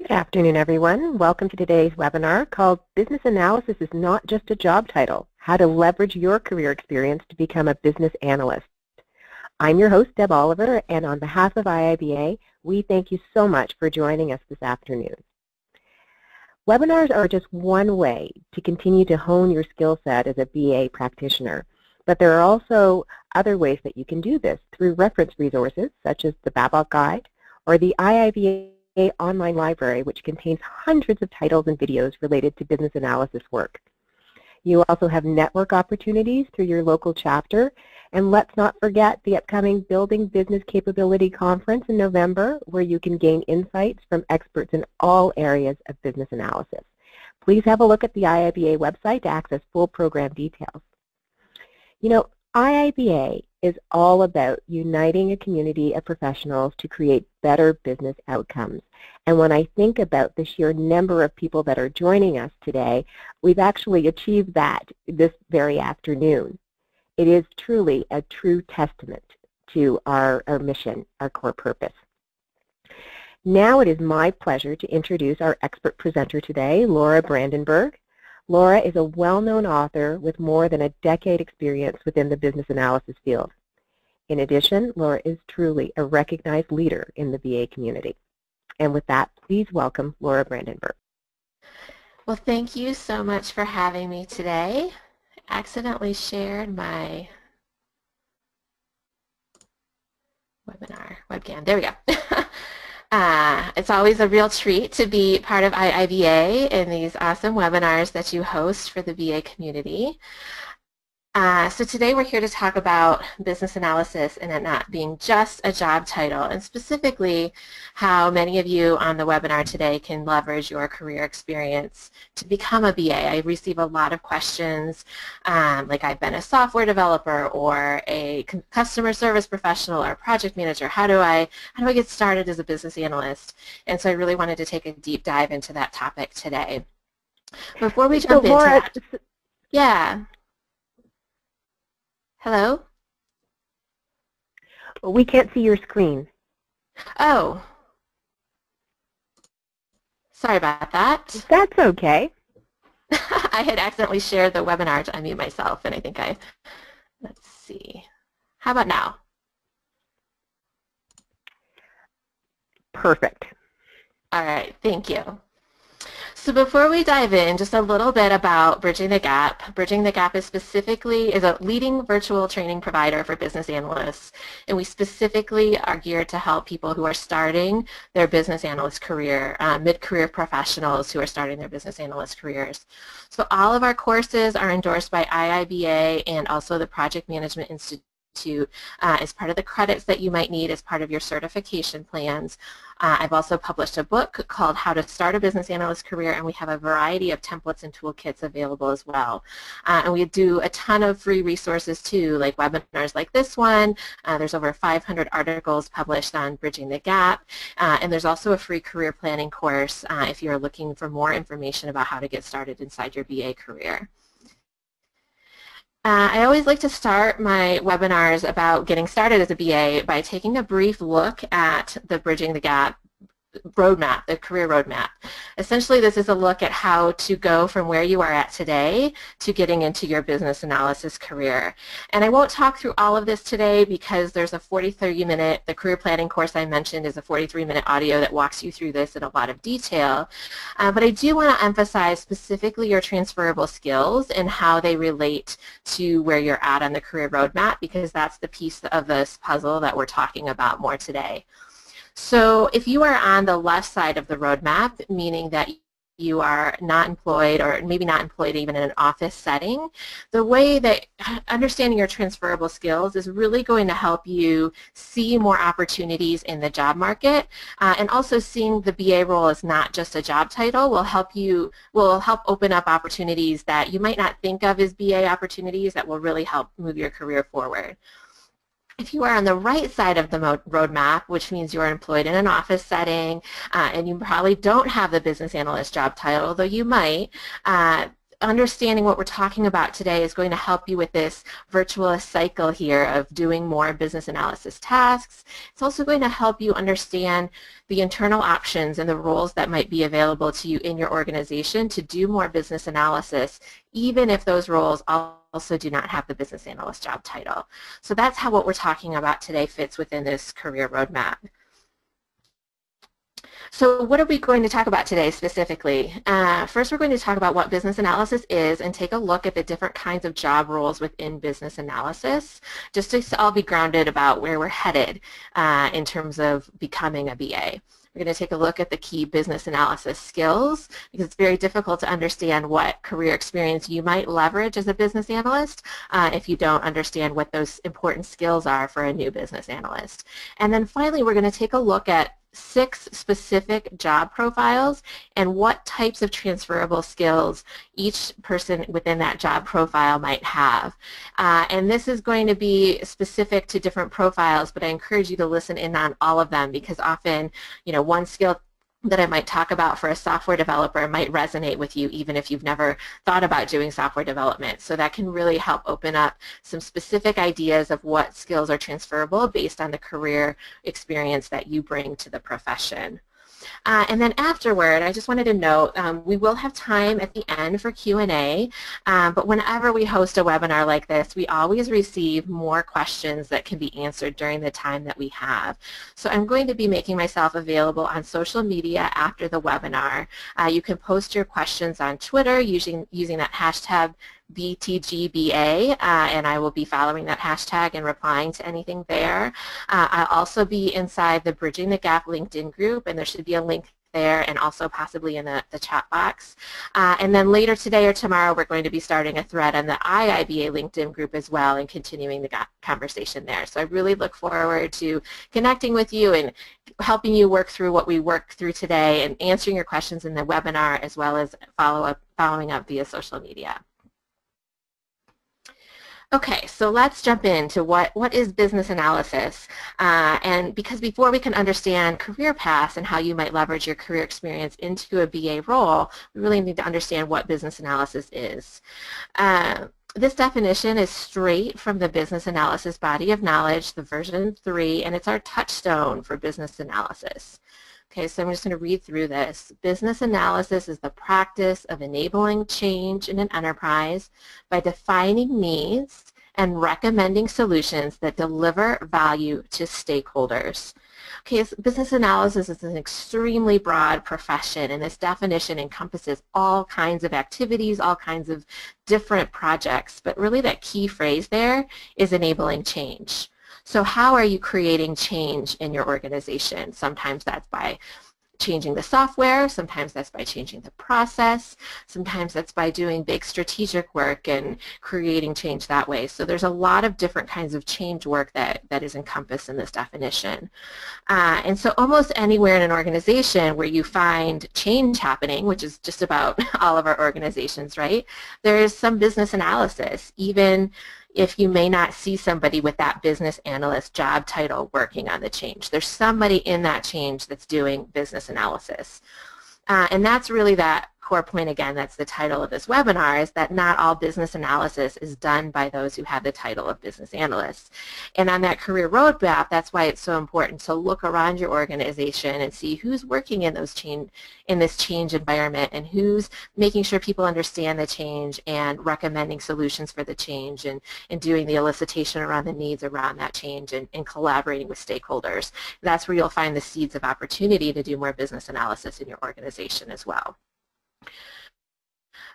Good afternoon, everyone. Welcome to today's webinar called Business Analysis is Not Just a Job Title, How to Leverage Your Career Experience to Become a Business Analyst. I'm your host, Deb Oliver, and on behalf of IIBA, we thank you so much for joining us this afternoon. Webinars are just one way to continue to hone your skill set as a BA practitioner, but there are also other ways that you can do this through reference resources such as the Babok Guide or the IIBA online library which contains hundreds of titles and videos related to business analysis work. You also have network opportunities through your local chapter and let's not forget the upcoming Building Business Capability Conference in November, where you can gain insights from experts in all areas of business analysis. Please have a look at the IIBA website to access full program details. You know, IIBA is all about uniting a community of professionals to create better business outcomes. And when I think about the sheer number of people that are joining us today, we've actually achieved that this very afternoon it is truly a true testament to our, our mission, our core purpose. Now it is my pleasure to introduce our expert presenter today, Laura Brandenburg. Laura is a well-known author with more than a decade experience within the business analysis field. In addition, Laura is truly a recognized leader in the BA community. And with that, please welcome Laura Brandenburg. Well, thank you so much for having me today I accidentally shared my webinar webcam. There we go. uh, it's always a real treat to be part of IIBA in these awesome webinars that you host for the BA community. Uh, so today we're here to talk about business analysis and it not being just a job title and specifically how many of you on the webinar today can leverage your career experience to become a BA. I receive a lot of questions um, like I've been a software developer or a customer service professional or project manager. How do I how do I get started as a business analyst? And so I really wanted to take a deep dive into that topic today. Before we jump so Laura, into that, yeah. Hello? We can't see your screen. Oh. Sorry about that. That's okay. I had accidentally shared the webinar to unmute myself, and I think I, let's see. How about now? Perfect. All right, thank you. So before we dive in, just a little bit about Bridging the Gap. Bridging the Gap is specifically is a leading virtual training provider for business analysts, and we specifically are geared to help people who are starting their business analyst career, uh, mid-career professionals who are starting their business analyst careers. So all of our courses are endorsed by IIBA and also the Project Management Institute to uh, as part of the credits that you might need as part of your certification plans. Uh, I've also published a book called How to Start a Business Analyst Career, and we have a variety of templates and toolkits available as well. Uh, and we do a ton of free resources too, like webinars like this one. Uh, there's over 500 articles published on Bridging the Gap, uh, and there's also a free career planning course uh, if you're looking for more information about how to get started inside your BA career. Uh, I always like to start my webinars about getting started as a BA by taking a brief look at the Bridging the Gap roadmap, the career roadmap. Essentially, this is a look at how to go from where you are at today to getting into your business analysis career. And I won't talk through all of this today because there's a 43 minute, the career planning course I mentioned is a 43 minute audio that walks you through this in a lot of detail. Uh, but I do want to emphasize specifically your transferable skills and how they relate to where you're at on the career roadmap because that's the piece of this puzzle that we're talking about more today. So if you are on the left side of the roadmap, meaning that you are not employed or maybe not employed even in an office setting, the way that understanding your transferable skills is really going to help you see more opportunities in the job market uh, and also seeing the BA role as not just a job title will help you, will help open up opportunities that you might not think of as BA opportunities that will really help move your career forward. If you are on the right side of the roadmap, which means you are employed in an office setting uh, and you probably don't have the business analyst job title, although you might, uh, understanding what we're talking about today is going to help you with this virtuous cycle here of doing more business analysis tasks. It's also going to help you understand the internal options and the roles that might be available to you in your organization to do more business analysis, even if those roles also do not have the business analyst job title. So that's how what we're talking about today fits within this career roadmap. So what are we going to talk about today specifically? Uh, first, we're going to talk about what business analysis is and take a look at the different kinds of job roles within business analysis, just to all be grounded about where we're headed uh, in terms of becoming a BA. We're going to take a look at the key business analysis skills because it's very difficult to understand what career experience you might leverage as a business analyst uh, if you don't understand what those important skills are for a new business analyst. And then finally, we're going to take a look at six specific job profiles and what types of transferable skills each person within that job profile might have. Uh, and this is going to be specific to different profiles, but I encourage you to listen in on all of them because often, you know, one skill that I might talk about for a software developer might resonate with you even if you've never thought about doing software development. So that can really help open up some specific ideas of what skills are transferable based on the career experience that you bring to the profession. Uh, and then afterward, I just wanted to note, um, we will have time at the end for Q&A, um, but whenever we host a webinar like this, we always receive more questions that can be answered during the time that we have. So I'm going to be making myself available on social media after the webinar. Uh, you can post your questions on Twitter using, using that hashtag BTGBA, uh, and I will be following that hashtag and replying to anything there. Uh, I'll also be inside the Bridging the Gap LinkedIn group, and there should be a link there and also possibly in the, the chat box. Uh, and then later today or tomorrow, we're going to be starting a thread on the IIBA LinkedIn group as well and continuing the conversation there. So I really look forward to connecting with you and helping you work through what we worked through today and answering your questions in the webinar as well as follow up, following up via social media. Okay, so let's jump into what, what is business analysis. Uh, and because before we can understand career paths and how you might leverage your career experience into a BA role, we really need to understand what business analysis is. Uh, this definition is straight from the Business Analysis Body of Knowledge, the version 3, and it's our touchstone for business analysis. Okay, so I'm just going to read through this. Business analysis is the practice of enabling change in an enterprise by defining needs and recommending solutions that deliver value to stakeholders. Okay, so business analysis is an extremely broad profession, and this definition encompasses all kinds of activities, all kinds of different projects, but really that key phrase there is enabling change. So how are you creating change in your organization? Sometimes that's by changing the software, sometimes that's by changing the process, sometimes that's by doing big strategic work and creating change that way. So there's a lot of different kinds of change work that, that is encompassed in this definition. Uh, and so almost anywhere in an organization where you find change happening, which is just about all of our organizations, right, there is some business analysis, even if you may not see somebody with that business analyst job title working on the change. There's somebody in that change that's doing business analysis. Uh, and that's really that core point again, that's the title of this webinar, is that not all business analysis is done by those who have the title of business analysts. And on that career roadmap, that's why it's so important to look around your organization and see who's working in those change in this change environment and who's making sure people understand the change and recommending solutions for the change and, and doing the elicitation around the needs around that change and, and collaborating with stakeholders. That's where you'll find the seeds of opportunity to do more business analysis in your organization as well.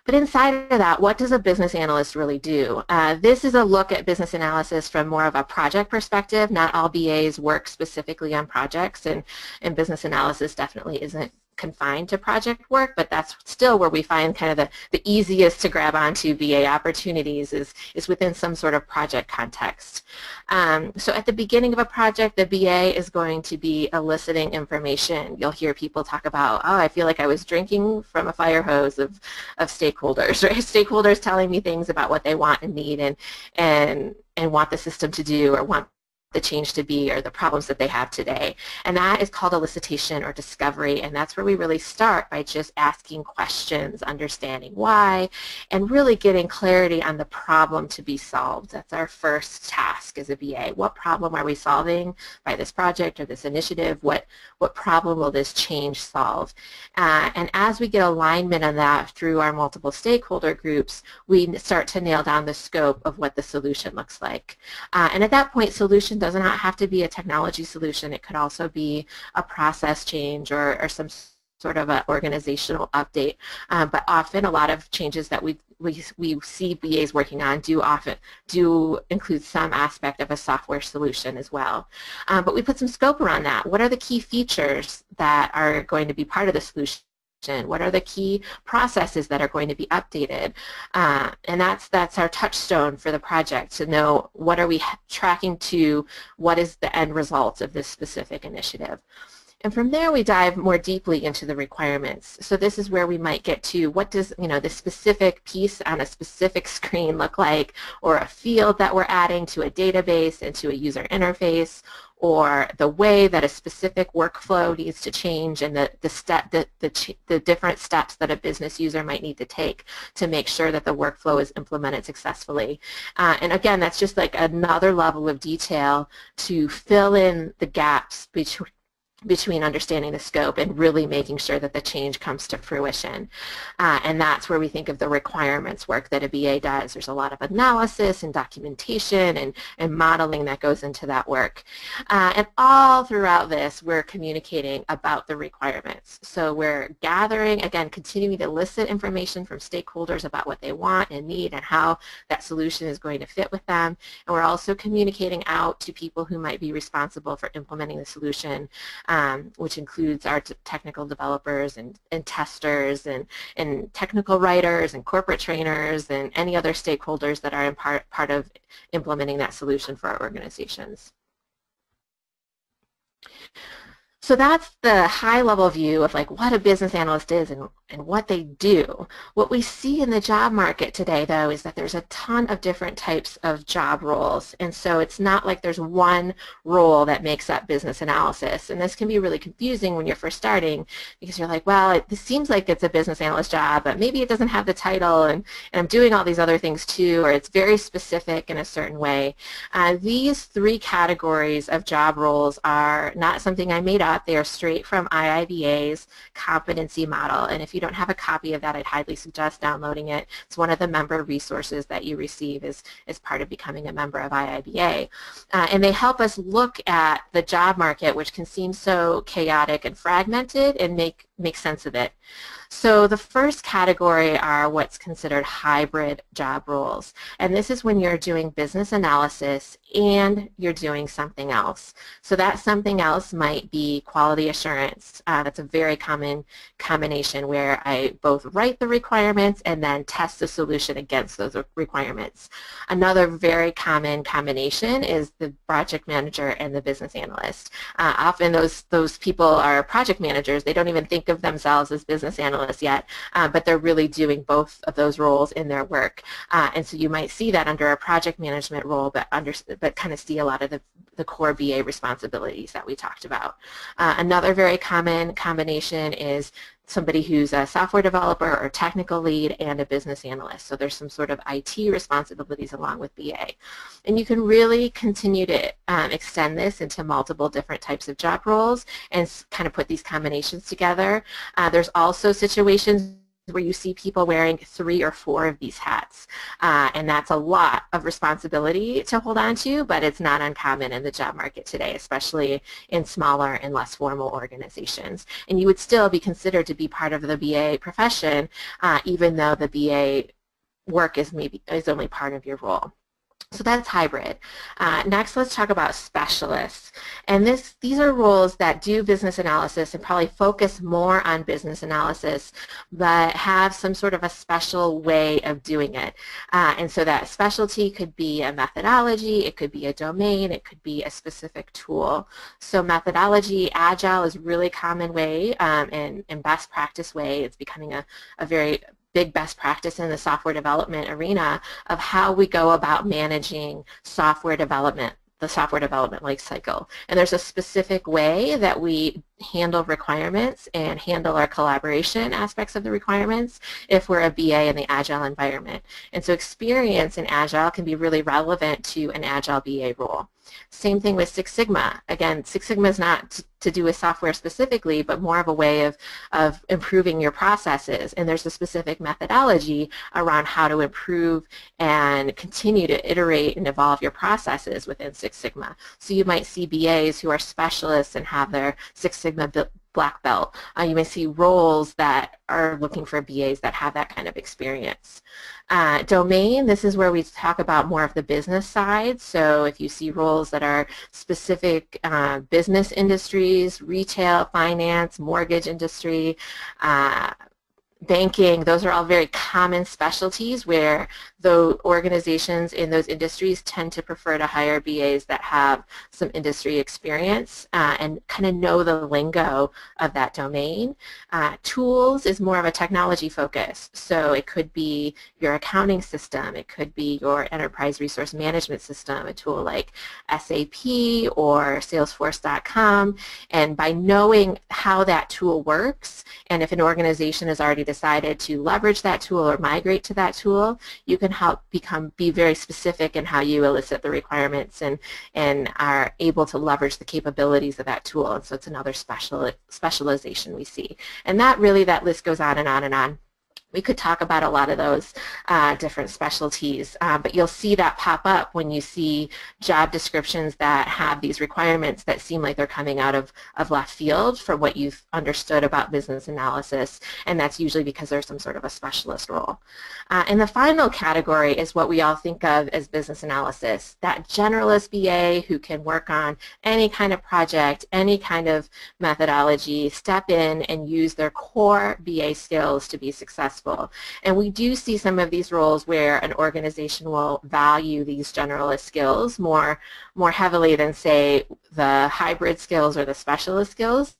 But inside of that, what does a business analyst really do? Uh, this is a look at business analysis from more of a project perspective. Not all BAs work specifically on projects, and, and business analysis definitely isn't confined to project work, but that's still where we find kind of the, the easiest to grab onto BA opportunities is, is within some sort of project context. Um, so at the beginning of a project, the BA is going to be eliciting information. You'll hear people talk about, oh, I feel like I was drinking from a fire hose of, of stakeholders, right? Stakeholders telling me things about what they want and need and, and, and want the system to do or want the change to be or the problems that they have today. And that is called elicitation or discovery. And that's where we really start by just asking questions, understanding why, and really getting clarity on the problem to be solved. That's our first task as a BA. What problem are we solving by this project or this initiative? What, what problem will this change solve? Uh, and as we get alignment on that through our multiple stakeholder groups, we start to nail down the scope of what the solution looks like. Uh, and at that point, solution does not have to be a technology solution. It could also be a process change or, or some sort of an organizational update. Um, but often a lot of changes that we, we, we see BAs working on do often do include some aspect of a software solution as well. Um, but we put some scope around that. What are the key features that are going to be part of the solution? What are the key processes that are going to be updated? Uh, and that's that's our touchstone for the project to know what are we tracking to, what is the end result of this specific initiative. And from there we dive more deeply into the requirements. So this is where we might get to what does you know the specific piece on a specific screen look like or a field that we're adding to a database and to a user interface or the way that a specific workflow needs to change and the, the, step, the, the, the different steps that a business user might need to take to make sure that the workflow is implemented successfully. Uh, and again, that's just like another level of detail to fill in the gaps between between understanding the scope and really making sure that the change comes to fruition. Uh, and that's where we think of the requirements work that a BA does. There's a lot of analysis and documentation and, and modeling that goes into that work. Uh, and all throughout this, we're communicating about the requirements. So we're gathering, again, continuing to elicit information from stakeholders about what they want and need and how that solution is going to fit with them. And we're also communicating out to people who might be responsible for implementing the solution Um, which includes our technical developers and, and testers and, and technical writers and corporate trainers and any other stakeholders that are in part, part of implementing that solution for our organizations. So that's the high level view of like what a business analyst is and, and what they do. What we see in the job market today though is that there's a ton of different types of job roles and so it's not like there's one role that makes up business analysis and this can be really confusing when you're first starting because you're like well it, this seems like it's a business analyst job but maybe it doesn't have the title and, and I'm doing all these other things too or it's very specific in a certain way. Uh, these three categories of job roles are not something I made up they are straight from IIBA's competency model. And if you don't have a copy of that, I'd highly suggest downloading it. It's one of the member resources that you receive as, as part of becoming a member of IIBA. Uh, and they help us look at the job market, which can seem so chaotic and fragmented, and make, make sense of it. So the first category are what's considered hybrid job roles. And this is when you're doing business analysis and you're doing something else. So that something else might be quality assurance. Uh, that's a very common combination where I both write the requirements and then test the solution against those requirements. Another very common combination is the project manager and the business analyst. Uh, often those, those people are project managers. They don't even think of themselves as business analysts yet, uh, but they're really doing both of those roles in their work. Uh, and so you might see that under a project management role, but, under, but kind of see a lot of the, the core BA responsibilities that we talked about. Uh, another very common combination is somebody who's a software developer or technical lead and a business analyst. So there's some sort of IT responsibilities along with BA. And you can really continue to um, extend this into multiple different types of job roles and kind of put these combinations together. Uh, there's also situations where you see people wearing three or four of these hats. Uh, and that's a lot of responsibility to hold on to, but it's not uncommon in the job market today, especially in smaller and less formal organizations. And you would still be considered to be part of the BA profession, uh, even though the BA work is maybe is only part of your role. So that's hybrid. Uh, next, let's talk about specialists. And this, these are roles that do business analysis and probably focus more on business analysis, but have some sort of a special way of doing it. Uh, and so that specialty could be a methodology, it could be a domain, it could be a specific tool. So methodology, agile is really common way um, and, and best practice way. It's becoming a, a very big best practice in the software development arena of how we go about managing software development the software development lifecycle. And there's a specific way that we handle requirements and handle our collaboration aspects of the requirements if we're a BA in the Agile environment. And so experience in Agile can be really relevant to an Agile BA role. Same thing with Six Sigma. Again, Six Sigma is not to do with software specifically, but more of a way of, of improving your processes. And there's a specific methodology around how to improve and continue to iterate and evolve your processes within Six Sigma. So you might see BAs who are specialists and have their Six Sigma black belt. Uh, you may see roles that are looking for BAs that have that kind of experience. Uh, domain, this is where we talk about more of the business side. So if you see roles that are specific uh, business industries, retail, finance, mortgage industry, uh, banking, those are all very common specialties where the organizations in those industries tend to prefer to hire BAs that have some industry experience uh, and kind of know the lingo of that domain. Uh, tools is more of a technology focus. So it could be your accounting system, it could be your enterprise resource management system, a tool like SAP or Salesforce.com. And by knowing how that tool works, and if an organization has already decided to leverage that tool or migrate to that tool, you can help become be very specific in how you elicit the requirements and and are able to leverage the capabilities of that tool. And so it's another special specialization we see. And that really that list goes on and on and on we could talk about a lot of those uh, different specialties, uh, but you'll see that pop up when you see job descriptions that have these requirements that seem like they're coming out of, of left field for what you've understood about business analysis, and that's usually because there's some sort of a specialist role. Uh, and the final category is what we all think of as business analysis, that generalist BA who can work on any kind of project, any kind of methodology, step in and use their core BA skills to be successful And we do see some of these roles where an organization will value these generalist skills more, more heavily than, say, the hybrid skills or the specialist skills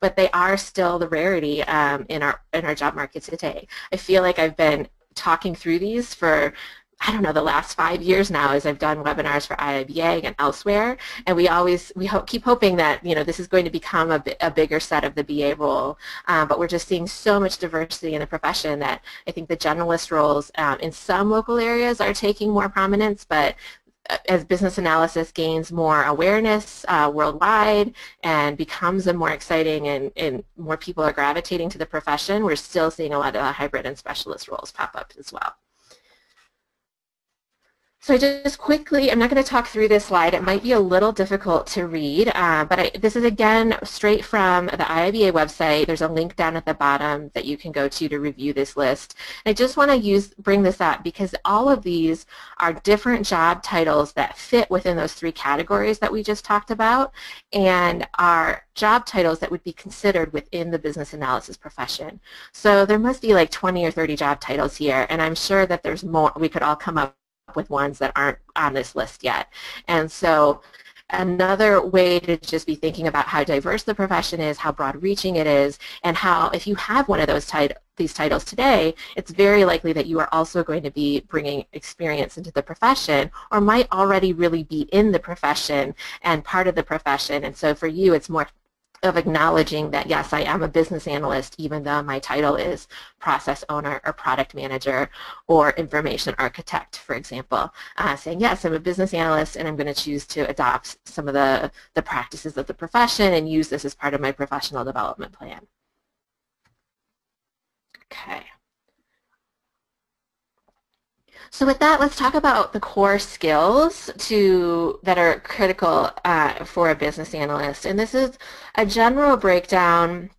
but they are still the rarity um, in our in our job market today. I feel like I've been talking through these for I don't know, the last five years now as I've done webinars for IIBA and elsewhere, and we always, we ho keep hoping that, you know, this is going to become a, a bigger set of the BA role, um, but we're just seeing so much diversity in the profession that I think the generalist roles um, in some local areas are taking more prominence, but uh, as business analysis gains more awareness uh, worldwide and becomes a more exciting and, and more people are gravitating to the profession, we're still seeing a lot of hybrid and specialist roles pop up as well. So I just quickly, I'm not going to talk through this slide. It might be a little difficult to read, uh, but I, this is again straight from the IIBA website. There's a link down at the bottom that you can go to to review this list. And I just want to use bring this up because all of these are different job titles that fit within those three categories that we just talked about and are job titles that would be considered within the business analysis profession. So there must be like 20 or 30 job titles here, and I'm sure that there's more. We could all come up with ones that aren't on this list yet. And so another way to just be thinking about how diverse the profession is, how broad-reaching it is, and how if you have one of those tit these titles today, it's very likely that you are also going to be bringing experience into the profession or might already really be in the profession and part of the profession. And so for you, it's more of acknowledging that yes, I am a business analyst even though my title is process owner or product manager or information architect, for example. Uh, saying yes, I'm a business analyst and I'm going to choose to adopt some of the, the practices of the profession and use this as part of my professional development plan. Okay. So with that, let's talk about the core skills to that are critical uh, for a business analyst. And this is a general breakdown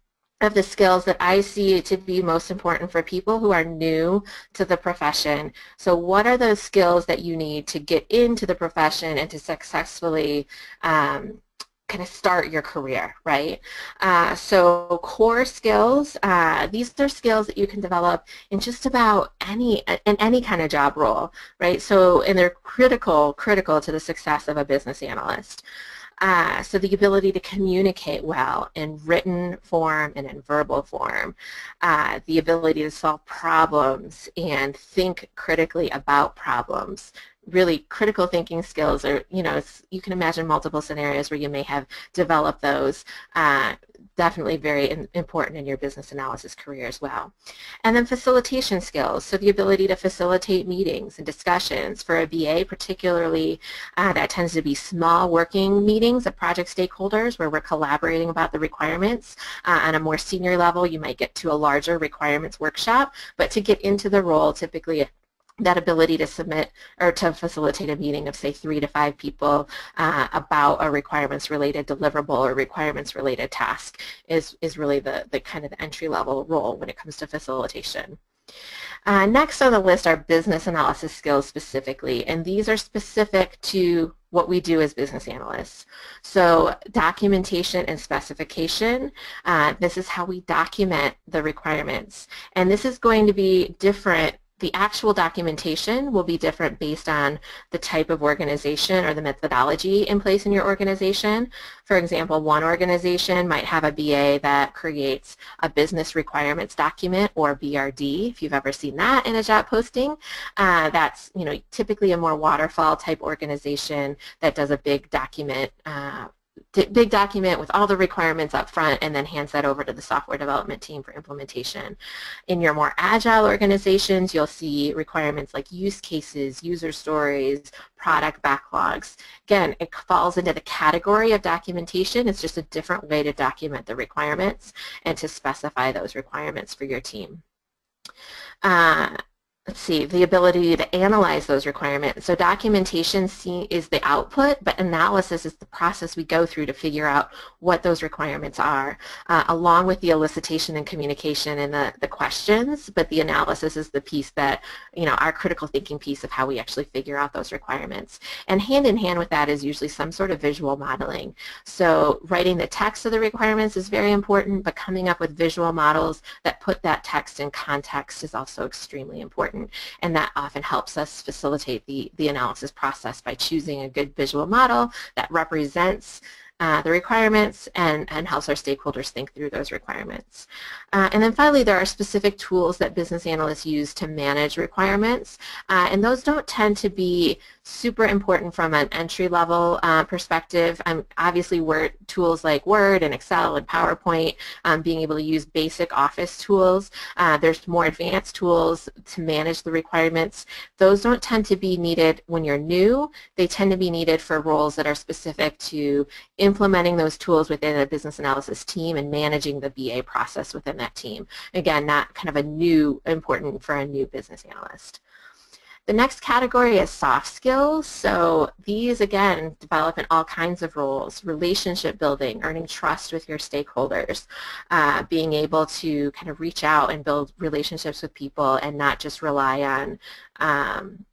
of the skills that I see to be most important for people who are new to the profession. So what are those skills that you need to get into the profession and to successfully um, kind of start your career, right? Uh, so core skills, uh, these are skills that you can develop in just about any, in any kind of job role, right? So, and they're critical, critical to the success of a business analyst. Uh, so the ability to communicate well in written form and in verbal form, uh, the ability to solve problems and think critically about problems, really critical thinking skills or, you know, you can imagine multiple scenarios where you may have developed those. Uh, definitely very in, important in your business analysis career as well. And then facilitation skills, so the ability to facilitate meetings and discussions. For a BA particularly, uh, that tends to be small working meetings of project stakeholders where we're collaborating about the requirements. Uh, on a more senior level, you might get to a larger requirements workshop, but to get into the role, typically that ability to submit or to facilitate a meeting of say three to five people uh, about a requirements related deliverable or requirements related task is, is really the, the kind of the entry level role when it comes to facilitation. Uh, next on the list are business analysis skills specifically, and these are specific to what we do as business analysts. So documentation and specification, uh, this is how we document the requirements. And this is going to be different the actual documentation will be different based on the type of organization or the methodology in place in your organization. For example, one organization might have a BA that creates a business requirements document or BRD, if you've ever seen that in a job posting. Uh, that's you know typically a more waterfall type organization that does a big document uh, big document with all the requirements up front and then hands that over to the software development team for implementation. In your more agile organizations, you'll see requirements like use cases, user stories, product backlogs. Again, it falls into the category of documentation. It's just a different way to document the requirements and to specify those requirements for your team. Uh, let's see, the ability to analyze those requirements. So documentation is the output, but analysis is the process we go through to figure out what those requirements are, uh, along with the elicitation and communication and the, the questions, but the analysis is the piece that, you know, our critical thinking piece of how we actually figure out those requirements. And hand in hand with that is usually some sort of visual modeling. So writing the text of the requirements is very important, but coming up with visual models that put that text in context is also extremely important important, and that often helps us facilitate the, the analysis process by choosing a good visual model that represents uh, the requirements and, and helps our stakeholders think through those requirements. Uh, and then finally, there are specific tools that business analysts use to manage requirements, uh, and those don't tend to be super important from an entry-level uh, perspective. Um, obviously, Word tools like Word and Excel and PowerPoint, um, being able to use basic Office tools. Uh, there's more advanced tools to manage the requirements. Those don't tend to be needed when you're new. They tend to be needed for roles that are specific to implementing those tools within a business analysis team and managing the BA process within that team. Again, not kind of a new, important for a new business analyst. The next category is soft skills. So these, again, develop in all kinds of roles, relationship building, earning trust with your stakeholders, uh, being able to kind of reach out and build relationships with people and not just rely on um,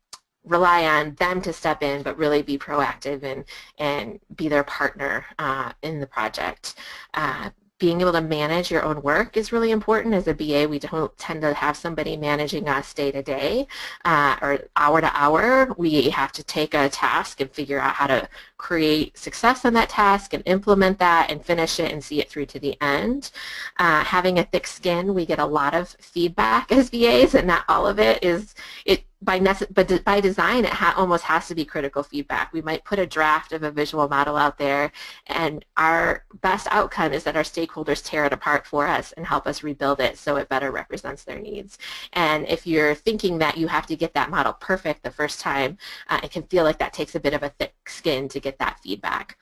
rely on them to step in, but really be proactive and, and be their partner uh, in the project. Uh, being able to manage your own work is really important. As a BA, we don't tend to have somebody managing us day to day uh, or hour to hour. We have to take a task and figure out how to create success on that task and implement that and finish it and see it through to the end. Uh, having a thick skin, we get a lot of feedback as BAs and not all of it is, it by but by design, it ha almost has to be critical feedback. We might put a draft of a visual model out there, and our best outcome is that our stakeholders tear it apart for us and help us rebuild it so it better represents their needs. And if you're thinking that you have to get that model perfect the first time, uh, it can feel like that takes a bit of a thick skin to get that feedback.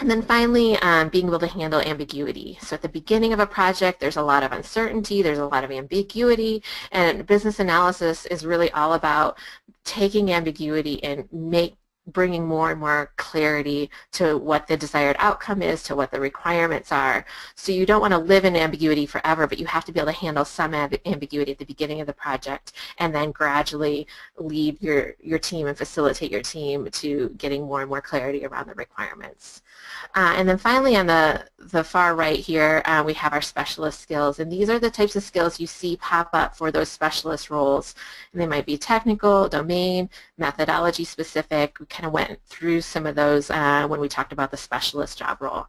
And then finally, um, being able to handle ambiguity. So at the beginning of a project, there's a lot of uncertainty, there's a lot of ambiguity, and business analysis is really all about taking ambiguity and make bringing more and more clarity to what the desired outcome is, to what the requirements are. So you don't want to live in ambiguity forever, but you have to be able to handle some ambiguity at the beginning of the project and then gradually lead your, your team and facilitate your team to getting more and more clarity around the requirements. Uh, and then finally on the, the far right here, uh, we have our specialist skills. And these are the types of skills you see pop up for those specialist roles. And they might be technical, domain, methodology specific. We kind of went through some of those uh, when we talked about the specialist job role.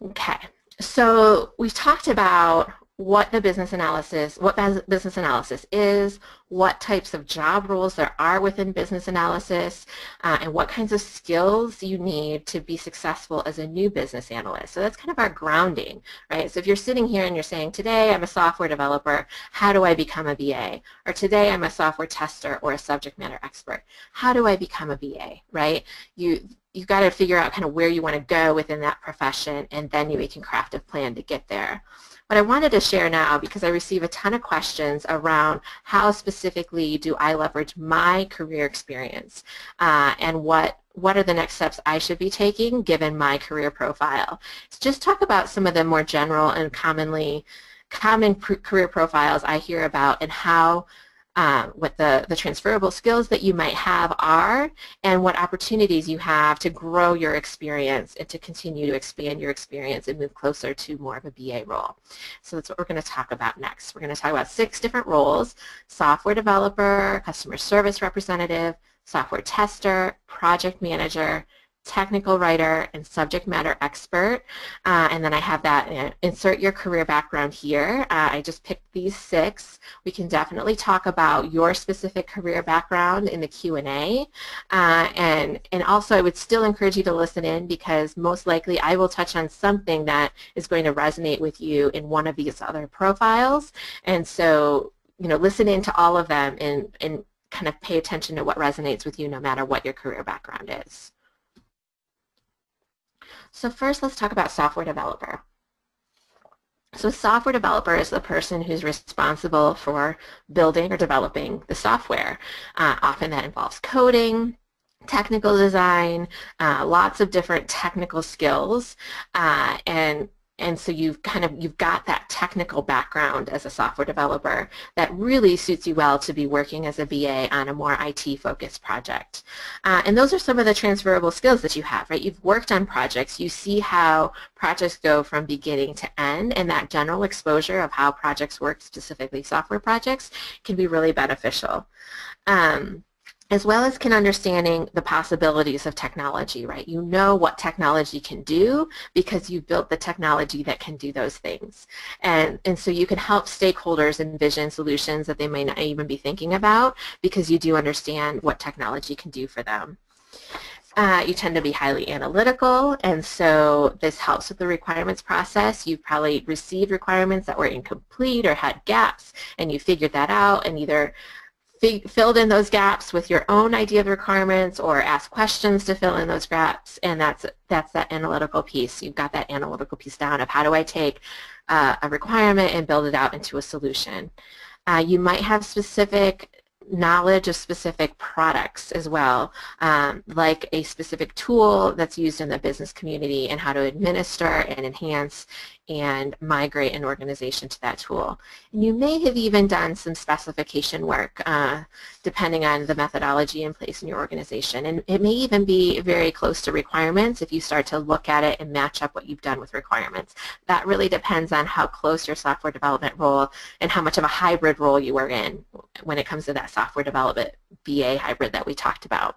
Okay, so we've talked about what the business analysis, what business analysis is, what types of job roles there are within business analysis, uh, and what kinds of skills you need to be successful as a new business analyst. So that's kind of our grounding, right? So if you're sitting here and you're saying, today I'm a software developer, how do I become a BA? Or today I'm a software tester or a subject matter expert, how do I become a BA, right? You, you've got to figure out kind of where you want to go within that profession, and then you can craft a plan to get there. What I wanted to share now, because I receive a ton of questions around how specifically do I leverage my career experience uh, and what what are the next steps I should be taking given my career profile. So just talk about some of the more general and commonly common career profiles I hear about and how um, what the, the transferable skills that you might have are and what opportunities you have to grow your experience and to continue to expand your experience and move closer to more of a BA role. So that's what we're going to talk about next. We're going to talk about six different roles, software developer, customer service representative, software tester, project manager, technical writer and subject matter expert. Uh, and then I have that, uh, insert your career background here. Uh, I just picked these six. We can definitely talk about your specific career background in the Q&A. Uh, and, and also I would still encourage you to listen in because most likely I will touch on something that is going to resonate with you in one of these other profiles. And so, you know, listen in to all of them and, and kind of pay attention to what resonates with you no matter what your career background is. So first let's talk about software developer. So a software developer is the person who's responsible for building or developing the software. Uh, often that involves coding, technical design, uh, lots of different technical skills, uh, and and so you've kind of you've got that technical background as a software developer that really suits you well to be working as a BA on a more IT focused project. Uh, and those are some of the transferable skills that you have, right? You've worked on projects, you see how projects go from beginning to end and that general exposure of how projects work, specifically software projects, can be really beneficial. Um, as well as can understanding the possibilities of technology, right? You know what technology can do because you've built the technology that can do those things. And, and so you can help stakeholders envision solutions that they may not even be thinking about because you do understand what technology can do for them. Uh, you tend to be highly analytical, and so this helps with the requirements process. You've probably received requirements that were incomplete or had gaps, and you figured that out and either filled in those gaps with your own idea of requirements or ask questions to fill in those gaps and that's that's that analytical piece. You've got that analytical piece down of how do I take uh, a requirement and build it out into a solution. Uh, you might have specific knowledge of specific products as well, um, like a specific tool that's used in the business community and how to administer and enhance and migrate an organization to that tool. And you may have even done some specification work uh, depending on the methodology in place in your organization. And it may even be very close to requirements if you start to look at it and match up what you've done with requirements. That really depends on how close your software development role and how much of a hybrid role you are in when it comes to that software development BA hybrid that we talked about.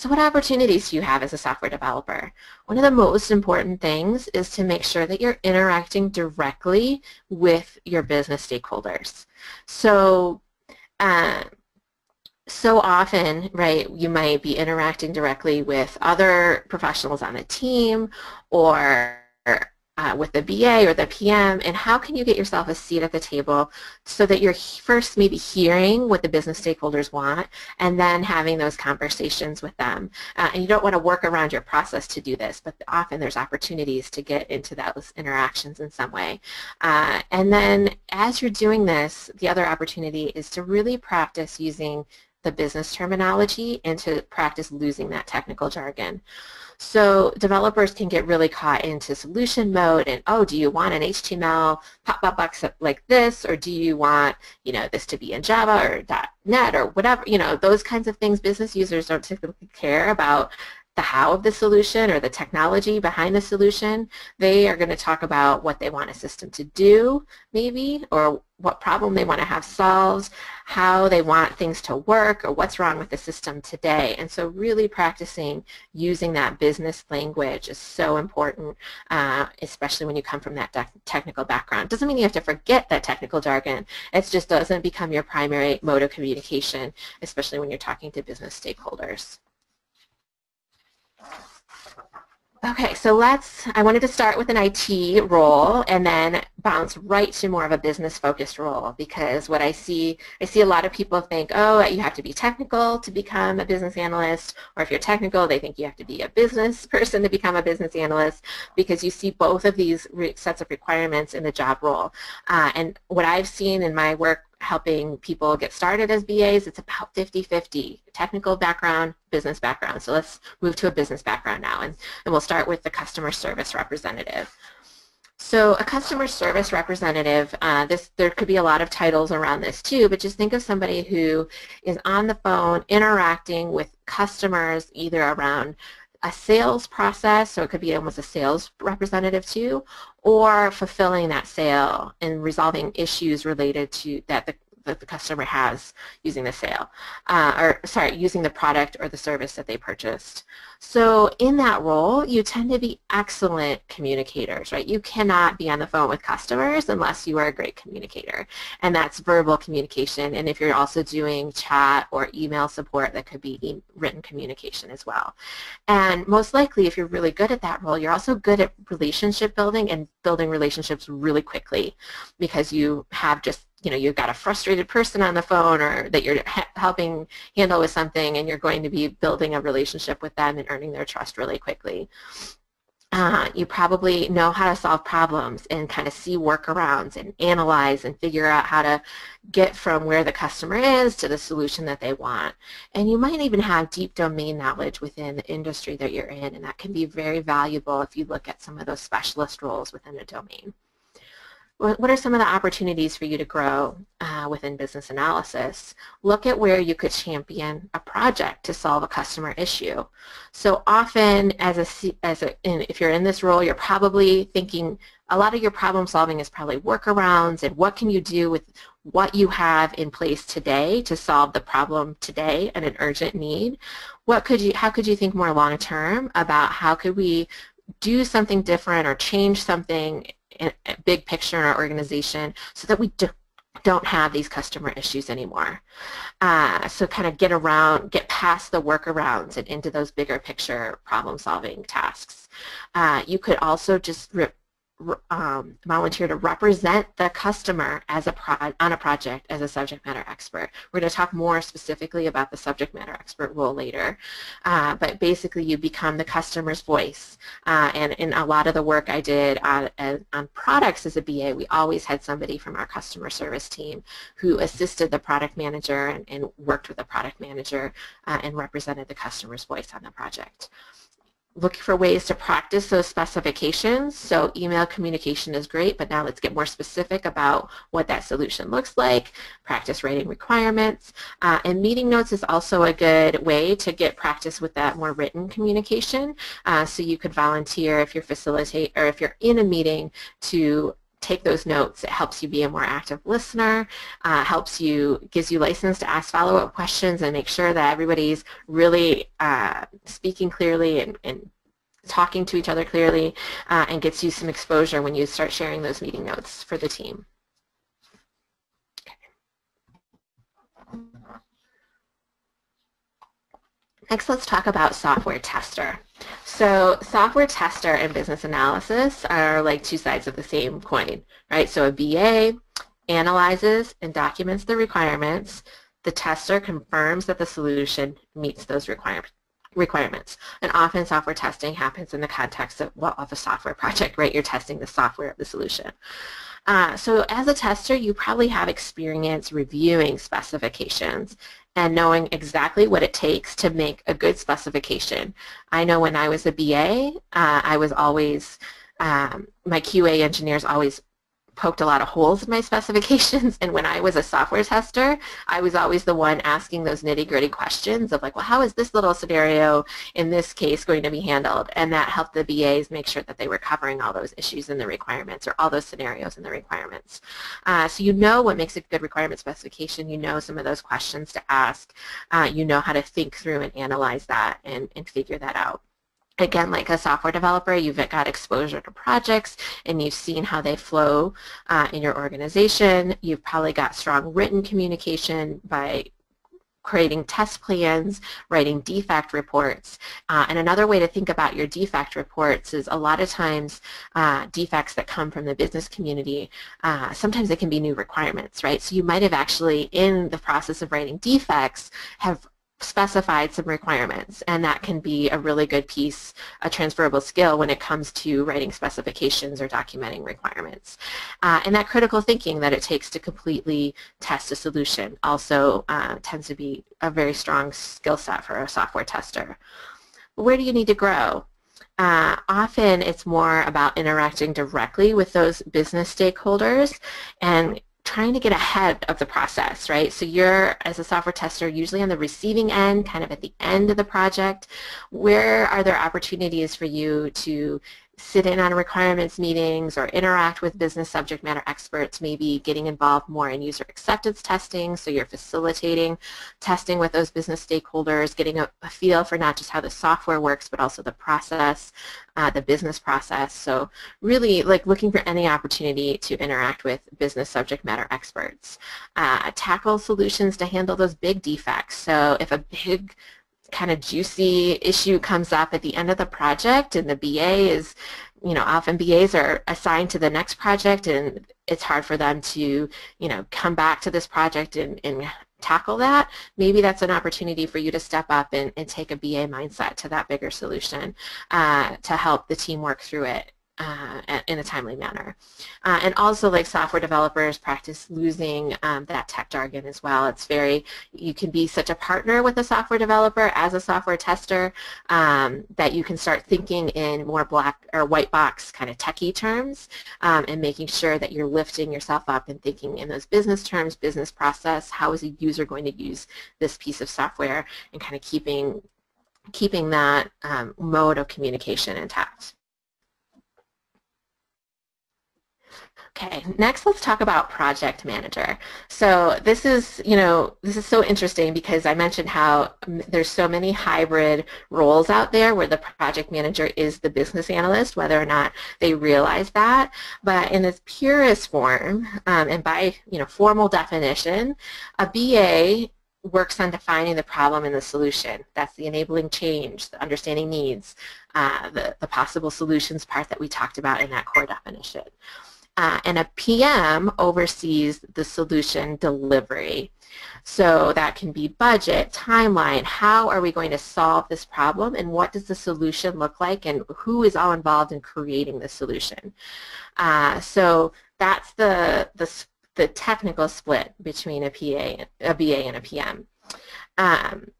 So what opportunities do you have as a software developer? One of the most important things is to make sure that you're interacting directly with your business stakeholders. So uh, so often, right, you might be interacting directly with other professionals on the team or uh, with the BA or the PM, and how can you get yourself a seat at the table so that you're first maybe hearing what the business stakeholders want and then having those conversations with them. Uh, and you don't want to work around your process to do this, but often there's opportunities to get into those interactions in some way. Uh, and then as you're doing this, the other opportunity is to really practice using the business terminology and to practice losing that technical jargon. So developers can get really caught into solution mode and, oh, do you want an HTML pop-up box like this, or do you want, you know, this to be in Java or .NET or whatever, you know, those kinds of things. Business users don't typically care about the how of the solution or the technology behind the solution. They are going to talk about what they want a system to do, maybe, or what problem they want to have solved, how they want things to work, or what's wrong with the system today. And so really practicing using that business language is so important, uh, especially when you come from that technical background. Doesn't mean you have to forget that technical jargon. It just doesn't become your primary mode of communication, especially when you're talking to business stakeholders. Okay, so let's, I wanted to start with an IT role and then bounce right to more of a business focused role because what I see, I see a lot of people think, oh, you have to be technical to become a business analyst, or if you're technical, they think you have to be a business person to become a business analyst because you see both of these sets of requirements in the job role. Uh, and what I've seen in my work helping people get started as BAs, it's about 50-50, technical background, business background. So let's move to a business background now, and, and we'll start with the customer service representative. So a customer service representative, uh, this there could be a lot of titles around this too, but just think of somebody who is on the phone interacting with customers either around a sales process, so it could be almost a sales representative too, or fulfilling that sale and resolving issues related to that the that the customer has using the sale, uh, or sorry, using the product or the service that they purchased. So in that role, you tend to be excellent communicators, right? You cannot be on the phone with customers unless you are a great communicator, and that's verbal communication. And if you're also doing chat or email support, that could be e written communication as well. And most likely, if you're really good at that role, you're also good at relationship building and building relationships really quickly because you have just you know, you've got a frustrated person on the phone or that you're helping handle with something and you're going to be building a relationship with them and earning their trust really quickly. Uh, you probably know how to solve problems and kind of see workarounds and analyze and figure out how to get from where the customer is to the solution that they want. And you might even have deep domain knowledge within the industry that you're in, and that can be very valuable if you look at some of those specialist roles within a domain what are some of the opportunities for you to grow uh, within business analysis? Look at where you could champion a project to solve a customer issue. So often, as a, as a, if you're in this role, you're probably thinking a lot of your problem solving is probably workarounds and what can you do with what you have in place today to solve the problem today and an urgent need. What could you, how could you think more long term about how could we do something different or change something big picture in our organization so that we do, don't have these customer issues anymore. Uh, so kind of get around, get past the workarounds and into those bigger picture problem solving tasks. Uh, you could also just um, volunteer to represent the customer as a on a project as a subject matter expert. We're going to talk more specifically about the subject matter expert role later, uh, but basically you become the customer's voice. Uh, and in a lot of the work I did on, on products as a BA, we always had somebody from our customer service team who assisted the product manager and, and worked with the product manager uh, and represented the customer's voice on the project look for ways to practice those specifications. So email communication is great, but now let's get more specific about what that solution looks like. Practice writing requirements. Uh, and meeting notes is also a good way to get practice with that more written communication. Uh, so you could volunteer if you're facilitate or if you're in a meeting to take those notes. It helps you be a more active listener, uh, helps you, gives you license to ask follow-up questions and make sure that everybody's really uh, speaking clearly and, and, talking to each other clearly uh, and gets you some exposure when you start sharing those meeting notes for the team. Next, let's talk about software tester. So software tester and business analysis are like two sides of the same coin, right? So a BA analyzes and documents the requirements. The tester confirms that the solution meets those requirements requirements. And often software testing happens in the context of, well, of a software project, right? You're testing the software of the solution. Uh, so as a tester, you probably have experience reviewing specifications and knowing exactly what it takes to make a good specification. I know when I was a BA, uh, I was always, um, my QA engineers always poked a lot of holes in my specifications. And when I was a software tester, I was always the one asking those nitty gritty questions of like, well, how is this little scenario in this case going to be handled? And that helped the BAs make sure that they were covering all those issues in the requirements or all those scenarios in the requirements. Uh, so you know what makes a good requirement specification. You know some of those questions to ask. Uh, you know how to think through and analyze that and, and figure that out again, like a software developer, you've got exposure to projects and you've seen how they flow uh, in your organization. You've probably got strong written communication by creating test plans, writing defect reports. Uh, and another way to think about your defect reports is a lot of times uh, defects that come from the business community, uh, sometimes they can be new requirements, right? So you might have actually, in the process of writing defects, have specified some requirements and that can be a really good piece, a transferable skill when it comes to writing specifications or documenting requirements. Uh, and that critical thinking that it takes to completely test a solution also uh, tends to be a very strong skill set for a software tester. Where do you need to grow? Uh, often it's more about interacting directly with those business stakeholders and trying to get ahead of the process, right? So you're, as a software tester, usually on the receiving end, kind of at the end of the project. Where are there opportunities for you to sit in on requirements meetings or interact with business subject matter experts, maybe getting involved more in user acceptance testing, so you're facilitating testing with those business stakeholders, getting a, a feel for not just how the software works, but also the process, uh, the business process. So really like looking for any opportunity to interact with business subject matter experts. Uh, tackle solutions to handle those big defects. So if a big kind of juicy issue comes up at the end of the project and the BA is, you know, often BAs are assigned to the next project and it's hard for them to, you know, come back to this project and, and tackle that, maybe that's an opportunity for you to step up and, and take a BA mindset to that bigger solution uh, to help the team work through it uh, in a timely manner. Uh, and also like software developers practice losing um, that tech jargon as well. It's very, you can be such a partner with a software developer as a software tester um, that you can start thinking in more black or white box kind of techie terms um, and making sure that you're lifting yourself up and thinking in those business terms, business process, how is a user going to use this piece of software and kind of keeping keeping that um, mode of communication intact. Okay, next let's talk about project manager. So this is, you know, this is so interesting because I mentioned how there's so many hybrid roles out there where the project manager is the business analyst, whether or not they realize that. But in its purest form, um, and by, you know, formal definition, a BA works on defining the problem and the solution. That's the enabling change, the understanding needs, uh, the, the possible solutions part that we talked about in that core definition uh, and a PM oversees the solution delivery. So that can be budget, timeline, how are we going to solve this problem and what does the solution look like and who is all involved in creating the solution. Uh, so that's the, the, the technical split between a PA, a BA and a PM. Um,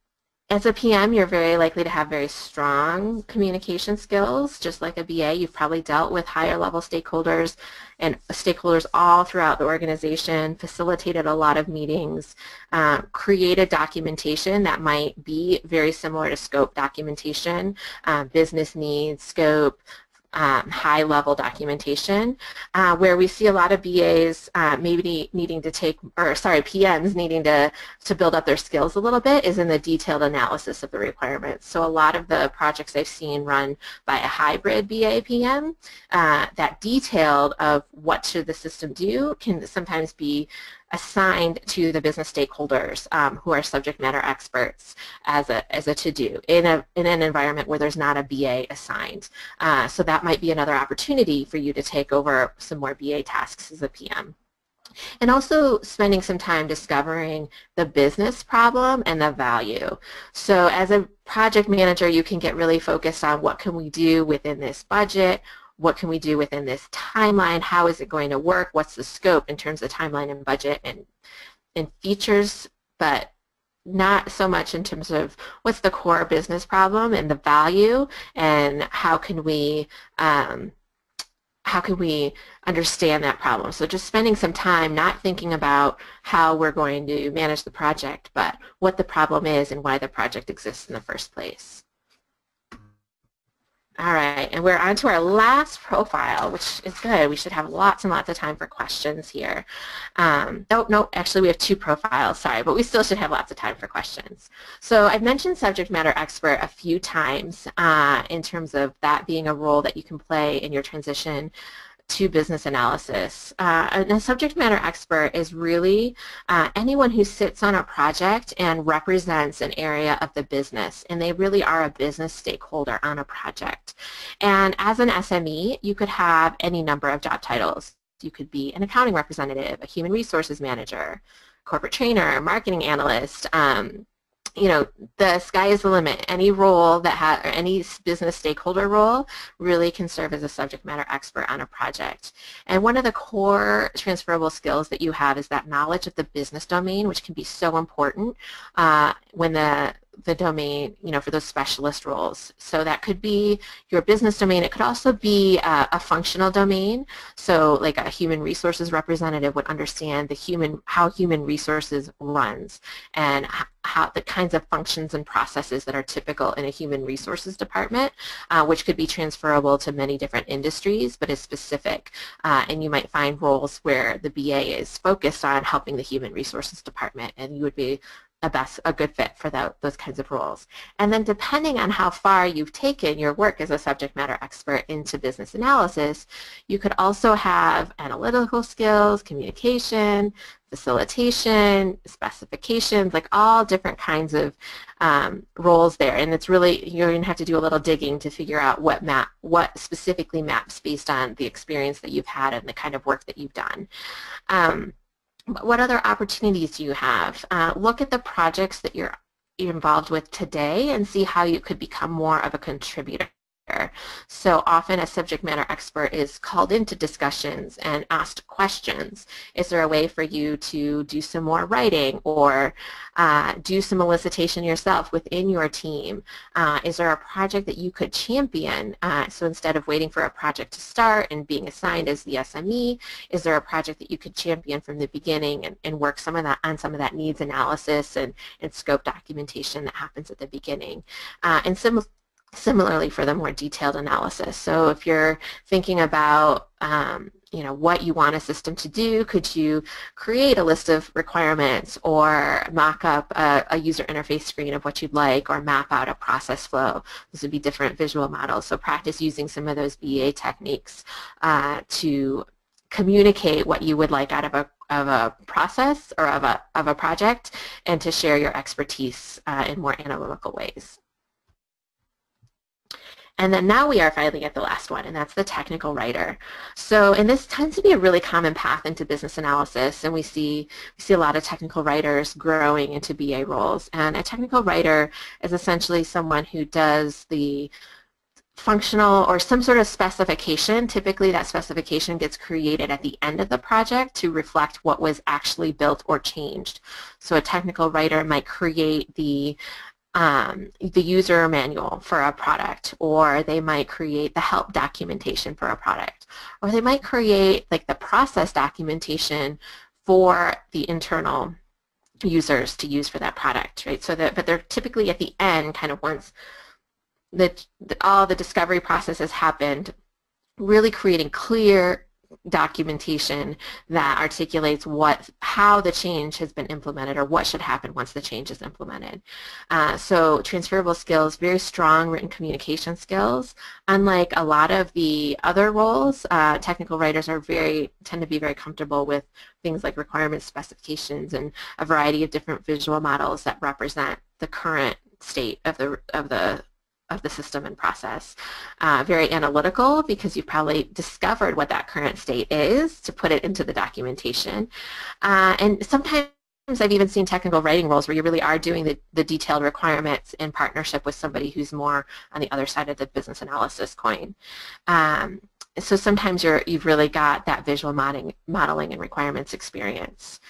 as a PM, you're very likely to have very strong communication skills. Just like a BA, you've probably dealt with higher level stakeholders and stakeholders all throughout the organization, facilitated a lot of meetings, uh, created documentation that might be very similar to scope documentation, uh, business needs, scope, um, high-level documentation, uh, where we see a lot of BAs uh, maybe needing to take, or sorry, PMs needing to, to build up their skills a little bit is in the detailed analysis of the requirements. So a lot of the projects I've seen run by a hybrid BA PM, uh, that detailed of what should the system do can sometimes be assigned to the business stakeholders um, who are subject matter experts as a, as a to-do in, a, in an environment where there's not a BA assigned. Uh, so that might be another opportunity for you to take over some more BA tasks as a PM. And also spending some time discovering the business problem and the value. So as a project manager, you can get really focused on what can we do within this budget, what can we do within this timeline, how is it going to work, what's the scope in terms of timeline and budget and, and features, but not so much in terms of what's the core business problem and the value and how can we um, how can we understand that problem? So just spending some time not thinking about how we're going to manage the project, but what the problem is and why the project exists in the first place. All right, and we're on to our last profile, which is good. We should have lots and lots of time for questions here. Um, oh, no, actually we have two profiles, sorry, but we still should have lots of time for questions. So I've mentioned subject matter expert a few times uh, in terms of that being a role that you can play in your transition to business analysis. Uh, and a subject matter expert is really uh, anyone who sits on a project and represents an area of the business, and they really are a business stakeholder on a project. And as an SME, you could have any number of job titles. You could be an accounting representative, a human resources manager, corporate trainer, marketing analyst, um, you know, the sky is the limit. Any role that has, or any business stakeholder role really can serve as a subject matter expert on a project. And one of the core transferable skills that you have is that knowledge of the business domain, which can be so important uh, when the the domain, you know, for those specialist roles. So that could be your business domain. It could also be a, a, functional domain. So like a human resources representative would understand the human, how human resources runs and how the kinds of functions and processes that are typical in a human resources department, uh, which could be transferable to many different industries, but is specific. Uh, and you might find roles where the BA is focused on helping the human resources department, and you would be a best a good fit for those kinds of roles. And then depending on how far you've taken your work as a subject matter expert into business analysis, you could also have analytical skills, communication, facilitation, specifications, like all different kinds of um, roles there. And it's really, you're going to have to do a little digging to figure out what map, what specifically maps based on the experience that you've had and the kind of work that you've done. Um, what other opportunities do you have? Uh, look at the projects that you're involved with today and see how you could become more of a contributor so often a subject matter expert is called into discussions and asked questions. Is there a way for you to do some more writing or uh, do some elicitation yourself within your team? Uh, is there a project that you could champion? Uh, so instead of waiting for a project to start and being assigned as the SME, is there a project that you could champion from the beginning and, and work some of that on some of that needs analysis and, and scope documentation that happens at the beginning? Uh, and some Similarly for the more detailed analysis. So if you're thinking about um, you know, what you want a system to do, could you create a list of requirements or mock up a, a, user interface screen of what you'd like or map out a process flow? Those would be different visual models. So practice using some of those BA techniques uh, to communicate what you would like out of a of a process or of a, of a project and to share your expertise uh, in more analytical ways. And then now we are finally at the last one, and that's the technical writer. So, and this tends to be a really common path into business analysis, and we see we see a lot of technical writers growing into BA roles. And a technical writer is essentially someone who does the functional or some sort of specification. Typically that specification gets created at the end of the project to reflect what was actually built or changed. So a technical writer might create the um, the user manual for a product or they might create the help documentation for a product or they might create like the process documentation for the internal users to use for that product right? So that but they're typically at the end kind of once the, all the discovery process has happened really creating clear documentation that articulates what how the change has been implemented or what should happen once the change is implemented. Uh, so transferable skills, very strong written communication skills. Unlike a lot of the other roles, uh, technical writers are very tend to be very comfortable with things like requirements specifications and a variety of different visual models that represent the current state of the of the of the system and process. Uh, very analytical because you've probably discovered what that current state is to put it into the documentation. Uh, and sometimes I've even seen technical writing roles where you really are doing the, the detailed requirements in partnership with somebody who's more on the other side of the business analysis coin. Um, so sometimes you're, you've really got that visual modeling, modeling and requirements experience.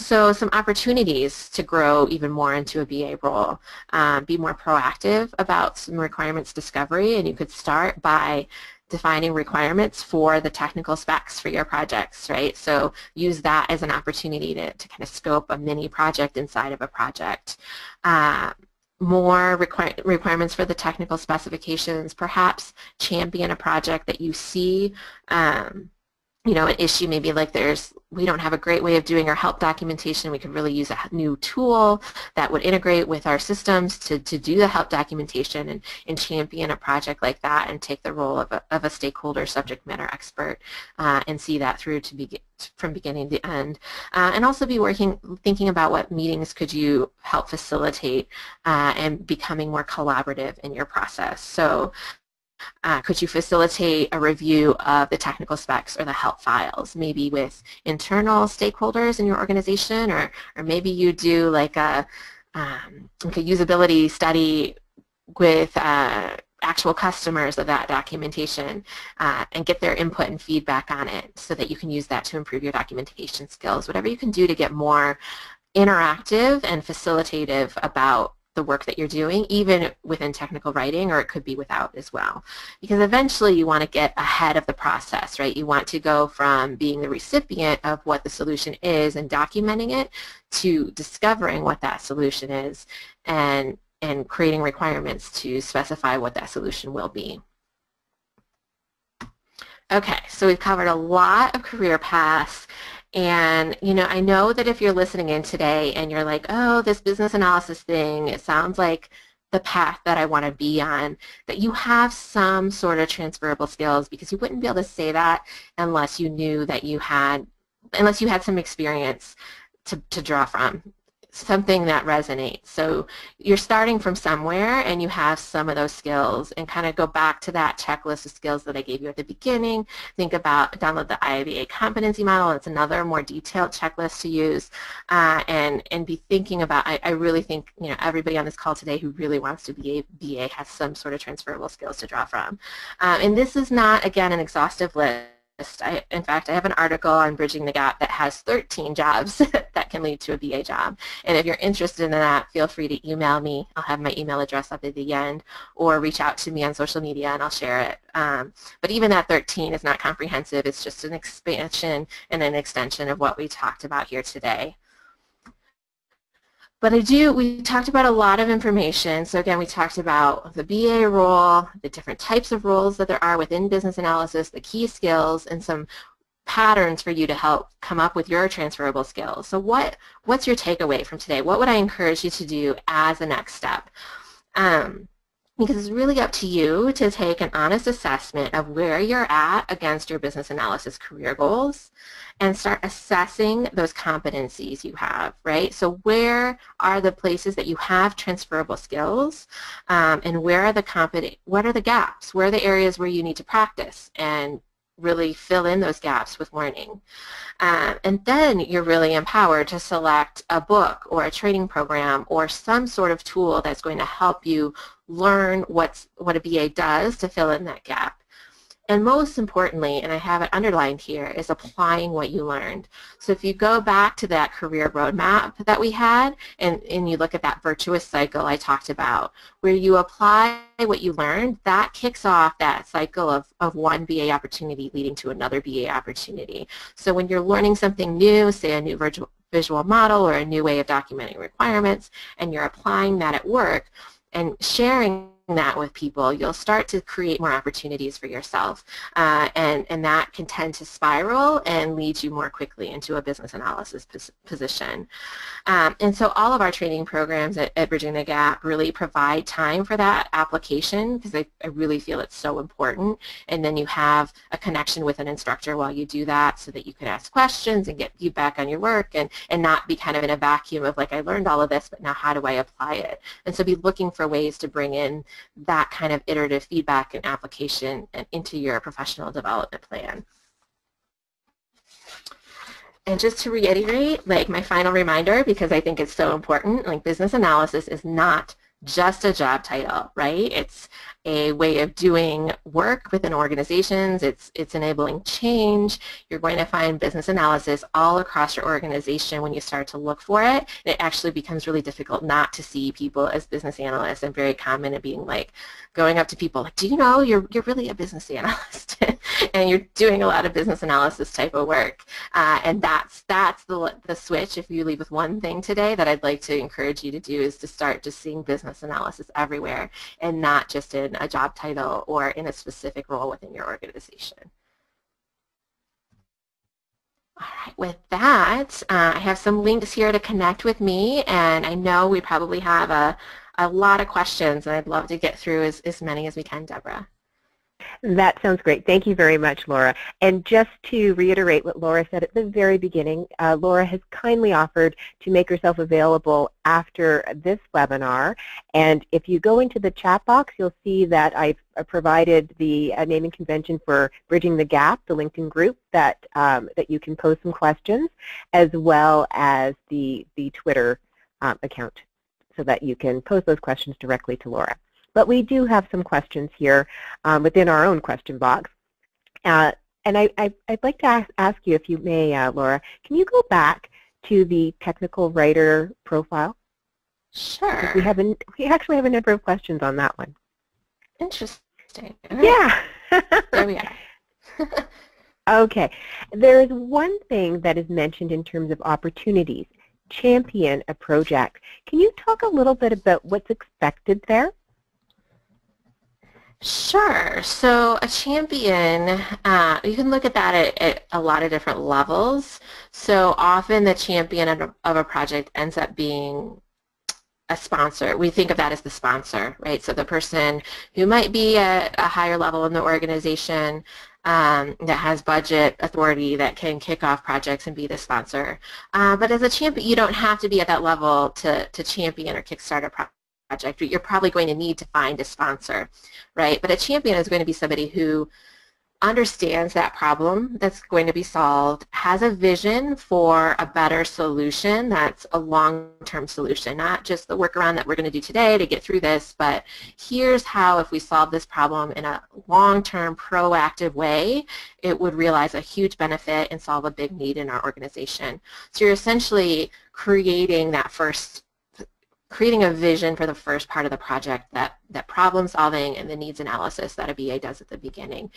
So some opportunities to grow even more into a BA role. Um, be more proactive about some requirements discovery and you could start by defining requirements for the technical specs for your projects, right? So use that as an opportunity to, to kind of scope a mini project inside of a project. Uh, more requir requirements for the technical specifications, perhaps champion a project that you see um, you know, an issue maybe like there's, we don't have a great way of doing our help documentation. We could really use a new tool that would integrate with our systems to, to do the help documentation and, and champion a project like that and take the role of a, of a stakeholder subject matter expert uh, and see that through to be, from beginning to end. Uh, and also be working, thinking about what meetings could you help facilitate uh, and becoming more collaborative in your process. So uh, could you facilitate a review of the technical specs or the help files, maybe with internal stakeholders in your organization, or, or maybe you do like a, um, like a usability study with uh, actual customers of that documentation uh, and get their input and feedback on it so that you can use that to improve your documentation skills. Whatever you can do to get more interactive and facilitative about the work that you're doing, even within technical writing, or it could be without as well. Because eventually you want to get ahead of the process, right? You want to go from being the recipient of what the solution is and documenting it to discovering what that solution is and, and creating requirements to specify what that solution will be. Okay, so we've covered a lot of career paths and, you know, I know that if you're listening in today and you're like, oh, this business analysis thing, it sounds like the path that I want to be on, that you have some sort of transferable skills because you wouldn't be able to say that unless you knew that you had, unless you had some experience to, to draw from something that resonates. So you're starting from somewhere and you have some of those skills and kind of go back to that checklist of skills that I gave you at the beginning. Think about, download the IIBA competency model. It's another more detailed checklist to use uh, and, and be thinking about, I, I really think, you know, everybody on this call today who really wants to be a BA has some sort of transferable skills to draw from. Um, and this is not, again, an exhaustive list I, in fact, I have an article on Bridging the Gap that has 13 jobs that can lead to a BA job. And if you're interested in that, feel free to email me. I'll have my email address up at the end or reach out to me on social media and I'll share it. Um, but even that 13 is not comprehensive. It's just an expansion and an extension of what we talked about here today. But I do, we talked about a lot of information. So again, we talked about the BA role, the different types of roles that there are within business analysis, the key skills, and some patterns for you to help come up with your transferable skills. So what, what's your takeaway from today? What would I encourage you to do as a next step? Um, because it's really up to you to take an honest assessment of where you're at against your business analysis career goals and start assessing those competencies you have, right? So where are the places that you have transferable skills um, and where are the competent, what are the gaps? Where are the areas where you need to practice and really fill in those gaps with learning. Um, and then you're really empowered to select a book or a training program or some sort of tool that's going to help you learn what's, what a BA does to fill in that gap. And most importantly, and I have it underlined here, is applying what you learned. So if you go back to that career roadmap that we had and, and you look at that virtuous cycle I talked about, where you apply what you learned, that kicks off that cycle of, of one BA opportunity leading to another BA opportunity. So when you're learning something new, say a new virtual, visual model or a new way of documenting requirements, and you're applying that at work and sharing that with people, you'll start to create more opportunities for yourself. Uh, and, and that can tend to spiral and lead you more quickly into a business analysis pos position. Um, and so all of our training programs at, at, Gap really provide time for that application because I, I really feel it's so important. And then you have a connection with an instructor while you do that so that you can ask questions and get feedback on your work and, and not be kind of in a vacuum of like, I learned all of this, but now how do I apply it? And so be looking for ways to bring in that kind of iterative feedback and application and into your professional development plan. And just to reiterate, like my final reminder, because I think it's so important, like business analysis is not just a job title, right? It's a way of doing work within organizations. It's, it's enabling change. You're going to find business analysis all across your organization when you start to look for it. It actually becomes really difficult not to see people as business analysts and very common in being like going up to people like, do you know you're, you're really a business analyst and you're doing a lot of business analysis type of work. Uh, and that's, that's the, the switch if you leave with one thing today that I'd like to encourage you to do is to start just seeing business analysis everywhere and not just in a job title or in a specific role within your organization. All right, with that, uh, I have some links here to connect with me, and I know we probably have a, a lot of questions, and I'd love to get through as, as many as we can, Deborah. That sounds great. Thank you very much, Laura. And just to reiterate what Laura said at the very beginning, uh, Laura has kindly offered to make herself available after this webinar. And if you go into the chat box, you'll see that I've uh, provided the uh, naming convention for Bridging the Gap, the LinkedIn group, that, um, that you can pose some questions, as well as the, the Twitter um, account so that you can pose those questions directly to Laura. But we do have some questions here um, within our own question box. Uh, and I, would like to ask, ask, you, if you may, uh, Laura, can you go back to the technical writer profile? Sure. We, have a, we actually have a number of questions on that one. Interesting. Yeah. there we are. okay. There is one thing that is mentioned in terms of opportunities, champion a project. Can you talk a little bit about what's expected there? Sure. So a champion, uh, you can look at that at, at, a lot of different levels. So often the champion of a, of a project ends up being a sponsor. We think of that as the sponsor, right? So the person who might be at a higher level in the organization um, that has budget authority that can kick off projects and be the sponsor. Uh, but as a champion, you don't have to be at that level to, to champion or kickstart a project project, you're probably going to need to find a sponsor, right? But a champion is going to be somebody who understands that problem that's going to be solved, has a vision for a better solution that's a long-term solution, not just the workaround that we're going to do today to get through this, but here's how if we solve this problem in a long-term proactive way, it would realize a huge benefit and solve a big need in our organization. So you're essentially creating that first creating a vision for the first part of the project, that, that problem solving and the needs analysis that a BA does at the beginning.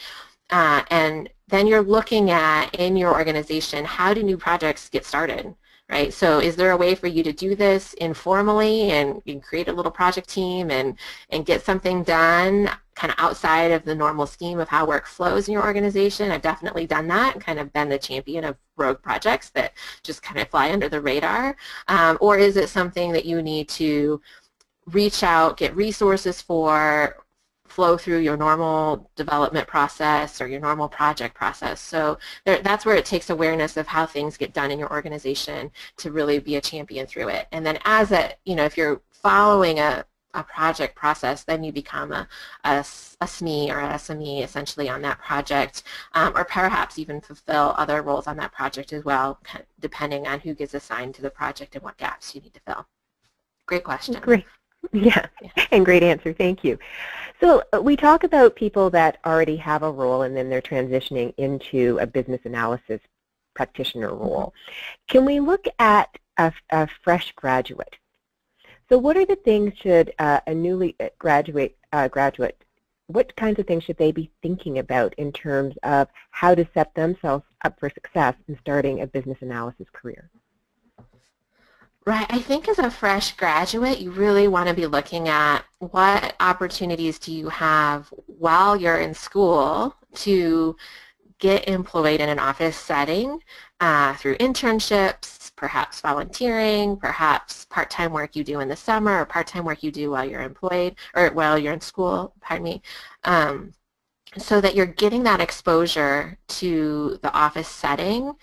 Uh, and then you're looking at, in your organization, how do new projects get started? right? So is there a way for you to do this informally and, and create a little project team and, and get something done kind of outside of the normal scheme of how work flows in your organization? I've definitely done that and kind of been the champion of rogue projects that just kind of fly under the radar. Um, or is it something that you need to reach out, get resources for, flow through your normal development process or your normal project process. So there, that's where it takes awareness of how things get done in your organization to really be a champion through it. And then as a, you know, if you're following a, a project process, then you become a, a, a SME or a SME essentially on that project, um, or perhaps even fulfill other roles on that project as well, depending on who gets assigned to the project and what gaps you need to fill. Great question. Great. Yeah, and great answer. Thank you. So uh, we talk about people that already have a role and then they're transitioning into a business analysis practitioner mm-hmm. role. Can we look at a, a fresh graduate? So what are the things should uh, a newly uh, graduate uh, graduate what kinds of things should they be thinking about in terms of how to set themselves up for success in starting a business analysis career? Right. I think as a fresh graduate, you really want to be looking at what opportunities do you have while you're in school to get employed in an office setting uh, through internships, perhaps volunteering, perhaps part-time work you do in the summer or part-time work you do while you're employed or while you're in school, pardon me. Um, so that you're getting that exposure to the office setting.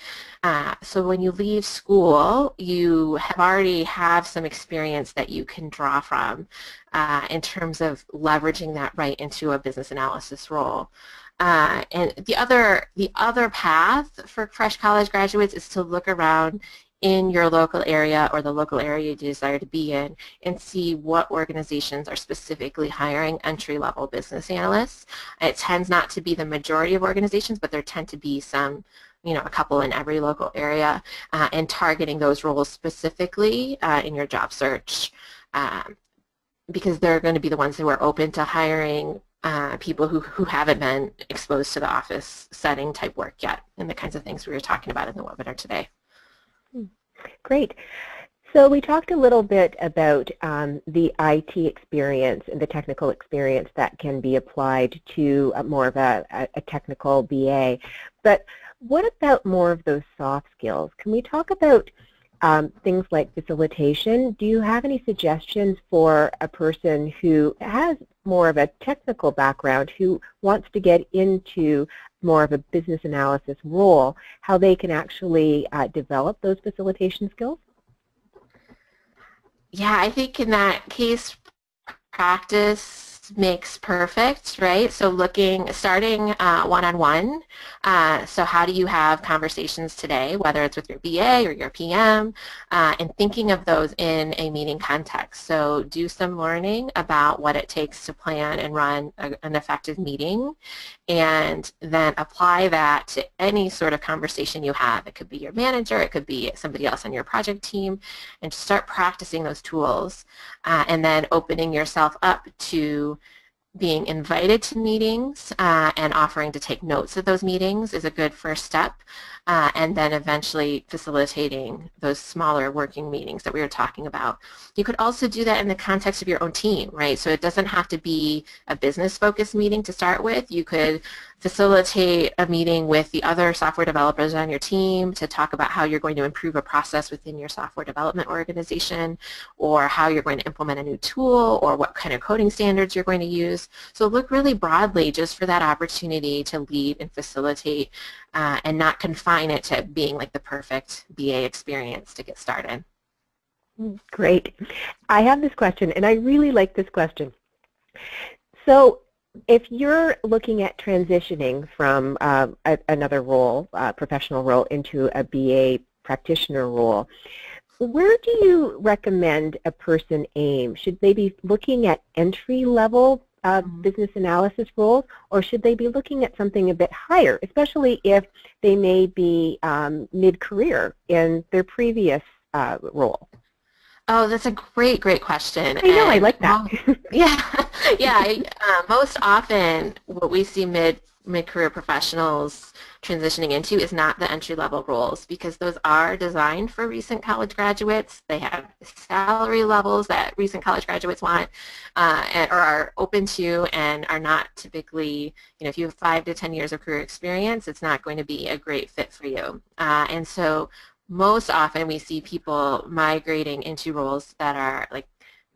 Uh, so when you leave school, you have already have some experience that you can draw from uh, in terms of leveraging that right into a business analysis role. Uh, and the other, the other path for fresh college graduates is to look around in your local area or the local area you desire to be in and see what organizations are specifically hiring entry-level business analysts. It tends not to be the majority of organizations, but there tend to be some you know, a couple in every local area uh, and targeting those roles specifically uh, in your job search um, because they're going to be the ones who are open to hiring uh, people who, who haven't been exposed to the office setting type work yet and the kinds of things we were talking about in the webinar today. Hmm. Great. So we talked a little bit about um, the IT experience and the technical experience that can be applied to more of a, a, technical BA. But what about more of those soft skills? Can we talk about um, things like facilitation? Do you have any suggestions for a person who has more of a technical background who wants to get into more of a business analysis role, how they can actually uh, develop those facilitation skills? Yeah, I think in that case, practice makes perfect, right? So looking, starting uh, one-on-one. Uh, so how do you have conversations today, whether it's with your BA or your PM, uh, and thinking of those in a meeting context. So do some learning about what it takes to plan and run a, an effective meeting, and then apply that to any sort of conversation you have. It could be your manager, it could be somebody else on your project team, and start practicing those tools, uh, and then opening yourself up to being invited to meetings uh, and offering to take notes of those meetings is a good first step uh, and then eventually facilitating those smaller working meetings that we were talking about. You could also do that in the context of your own team, right? So it doesn't have to be a business-focused meeting to start with. You could facilitate a meeting with the other software developers on your team to talk about how you're going to improve a process within your software development organization or how you're going to implement a new tool or what kind of coding standards you're going to use. So look really broadly just for that opportunity to lead and facilitate uh, and not confine it to being like the perfect BA experience to get started. Great. I have this question, and I really like this question. So if you're looking at transitioning from uh, a, another role, uh, professional role, into a BA practitioner role, where do you recommend a person aim? Should they be looking at entry-level uh, business analysis roles, or should they be looking at something a bit higher, especially if they may be um, mid-career in their previous uh, role? Oh, that's a great, great question. I know, and, I like that. Yeah, yeah. uh, most often, what we see mid mid-career professionals transitioning into is not the entry-level roles because those are designed for recent college graduates. They have salary levels that recent college graduates want uh, and, or are open to and are not typically, you know, if you have five to 10 years of career experience, it's not going to be a great fit for you. Uh, and so most often we see people migrating into roles that are like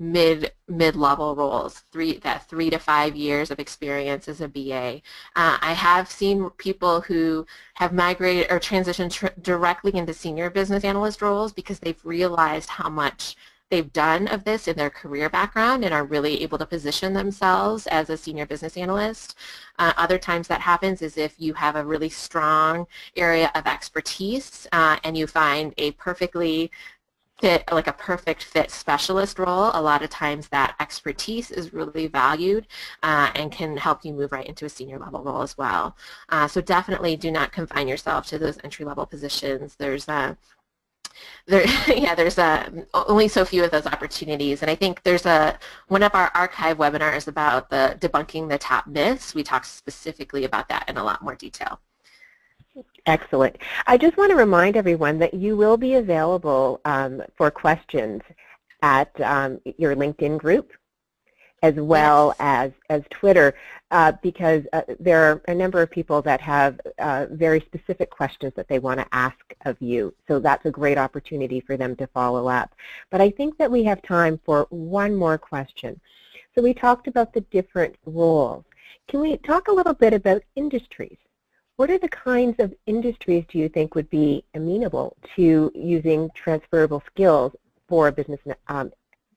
mid mid level roles three that three to five years of experience as a BA uh, I have seen people who have migrated or transitioned tr directly into senior business analyst roles because they've realized how much they've done of this in their career background and are really able to position themselves as a senior business analyst. Uh, other times that happens is if you have a really strong area of expertise uh, and you find a perfectly fit, like a perfect fit specialist role, a lot of times that expertise is really valued uh, and can help you move right into a senior level role as well. Uh, so definitely do not confine yourself to those entry level positions. There's uh, there, yeah, there's a, only so few of those opportunities. And I think there's a, one of our archive webinars about the debunking the top myths. We talk specifically about that in a lot more detail. Excellent. I just want to remind everyone that you will be available um, for questions at um, your LinkedIn group as well as, as Twitter uh, because uh, there are a number of people that have uh, very specific questions that they want to ask of you. So that's a great opportunity for them to follow up. But I think that we have time for one more question. So we talked about the different roles. Can we talk a little bit about industries? What are the kinds of industries do you think would be amenable to using transferable skills for a business um,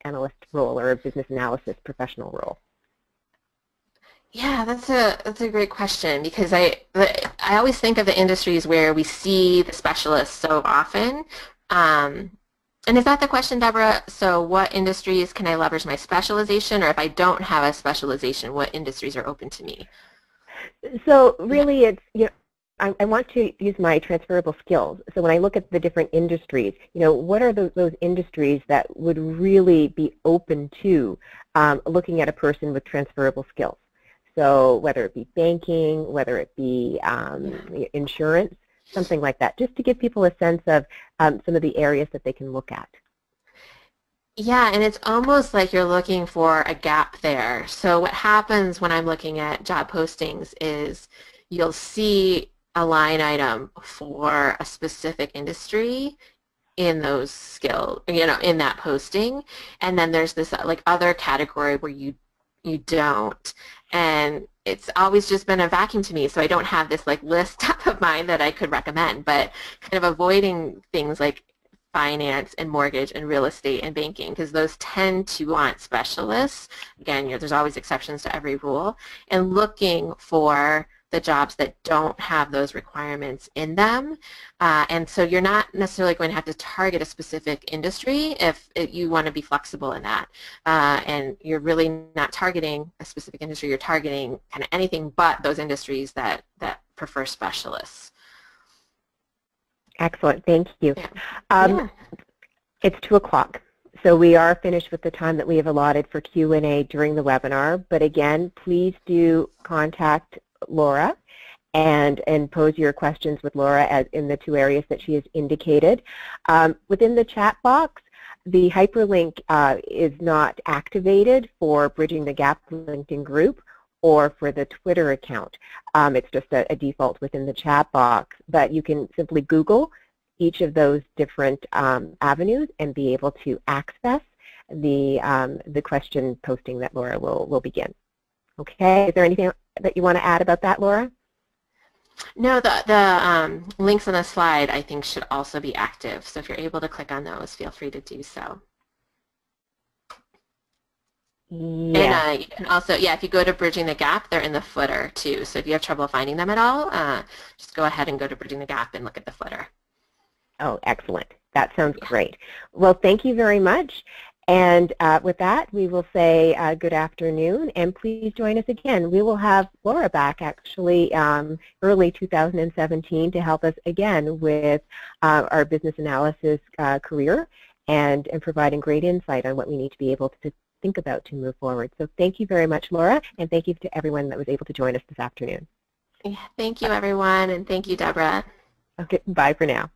analyst role or a business analysis professional role? Yeah, that's a that's a great question because I I always think of the industries where we see the specialists so often Um, and is that the question, Deborah? So what industries can I leverage my specialization, or if I don't have a specialization, what industries are open to me? So really it's, you know, I, I, want to use my transferable skills. So when I look at the different industries, you know, what are those, those industries that would really be open to um, looking at a person with transferable skills? So whether it be banking, whether it be um, insurance, something like that, just to give people a sense of um, some of the areas that they can look at. Yeah, and it's almost like you're looking for a gap there. So what happens when I'm looking at job postings is you'll see a line item for a specific industry in those skills, you know, in that posting, and then there's this uh, like other category where you you don't, and it's always just been a vacuum to me. So I don't have this like list top of mind that I could recommend, but kind of avoiding things like finance and mortgage and real estate and banking because those tend to want specialists. Again, you there's always exceptions to every rule, and looking for the jobs that don't have those requirements in them. Uh, and so you're not necessarily going to have to target a specific industry if it, you want to be flexible in that. Uh, and you're really not targeting a specific industry, you're targeting kind of anything but those industries that, that prefer specialists. Excellent, thank you. Yeah. Um, yeah. It's 2 o'clock. So we are finished with the time that we have allotted for Q&A during the webinar. But again, please do contact Laura and, and pose your questions with Laura as in the two areas that she has indicated. Um, within the chat box, the hyperlink uh, is not activated for Bridging the Gap LinkedIn group or for the Twitter account. Um, it's just a, a, default within the chat box, but you can simply Google each of those different um, avenues and be able to access the, um, the question posting that Laura will, will begin. Okay, is there anything that you want to add about that, Laura? No, the, the um, links on the slide I think should also be active. So if you're able to click on those, feel free to do so. Yeah. And uh, you can also, yeah, if you go to Bridging the Gap, they're in the footer too. So if you have trouble finding them at all, uh, just go ahead and go to Bridging the Gap and look at the footer. Oh, excellent. That sounds yeah. great. Well, thank you very much. And uh, with that, we will say uh, good afternoon, and please join us again. We will have Laura back actually um, early 2017 to help us again with uh, our business analysis uh, career and, and providing great insight on what we need to be able to think about to move forward. So thank you very much, Laura, and thank you to everyone that was able to join us this afternoon. Yeah, thank you, everyone, and thank you, Deborah. Okay, bye for now.